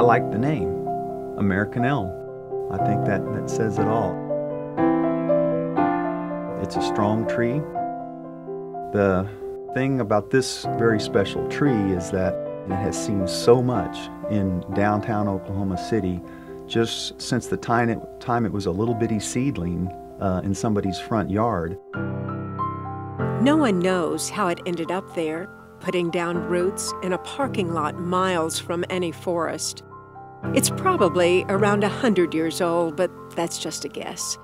like the name, American elm. I think that, that says it all. It's a strong tree. The thing about this very special tree is that it has seen so much in downtown Oklahoma City just since the time it, time it was a little bitty seedling uh, in somebody's front yard. No one knows how it ended up there, putting down roots in a parking lot miles from any forest. It's probably around a hundred years old, but that's just a guess.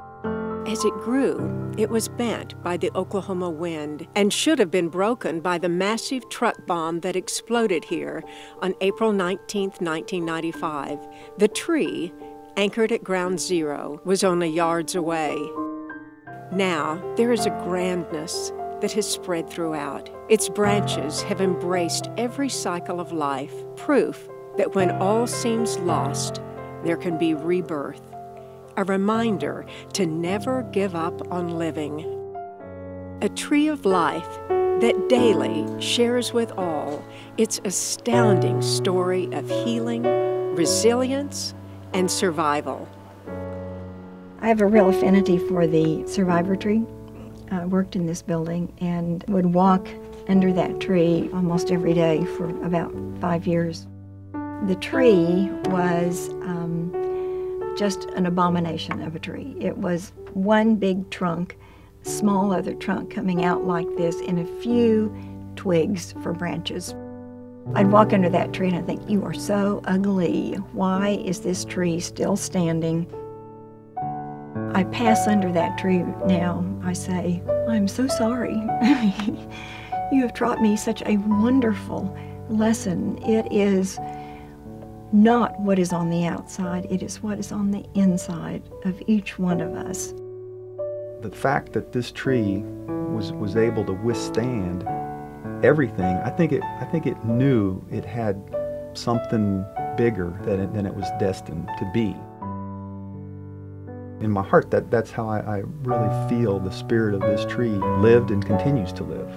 As it grew, it was bent by the Oklahoma wind and should have been broken by the massive truck bomb that exploded here on April 19, 1995. The tree, anchored at ground zero, was only yards away. Now, there is a grandness that has spread throughout. Its branches have embraced every cycle of life, proof that when all seems lost, there can be rebirth a reminder to never give up on living. A tree of life that daily shares with all its astounding story of healing, resilience, and survival. I have a real affinity for the survivor tree. I worked in this building and would walk under that tree almost every day for about five years. The tree was um, just an abomination of a tree. It was one big trunk, small other trunk coming out like this, and a few twigs for branches. I'd walk under that tree and I'd think, You are so ugly. Why is this tree still standing? I pass under that tree now. I say, I'm so sorry. you have taught me such a wonderful lesson. It is not what is on the outside, it is what is on the inside of each one of us. The fact that this tree was, was able to withstand everything, I think it, I think it knew it had something bigger than it, than it was destined to be. In my heart, that, that's how I, I really feel the spirit of this tree lived and continues to live.